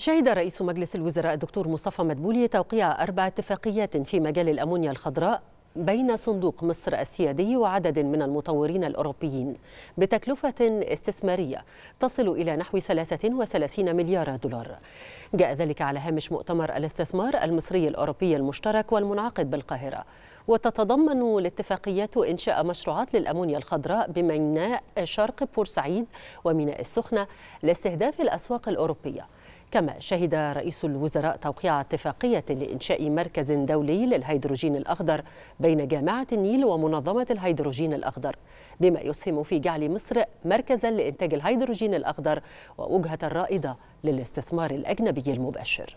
شهد رئيس مجلس الوزراء الدكتور مصطفى مدبولي توقيع أربع اتفاقيات في مجال الأمونيا الخضراء بين صندوق مصر السيادي وعدد من المطورين الأوروبيين بتكلفة استثمارية تصل إلى نحو 33 مليار دولار. جاء ذلك على هامش مؤتمر الاستثمار المصري الأوروبي المشترك والمنعقد بالقاهرة. وتتضمن الاتفاقيات إنشاء مشروعات للأمونيا الخضراء بميناء شرق بورسعيد وميناء السخنة لاستهداف الأسواق الأوروبية. كما شهد رئيس الوزراء توقيع اتفاقية لإنشاء مركز دولي للهيدروجين الأخضر بين جامعة النيل ومنظمة الهيدروجين الأخضر. بما يسهم في جعل مصر مركزا لإنتاج الهيدروجين الأخضر ووجهة رائدة للاستثمار الأجنبي المباشر.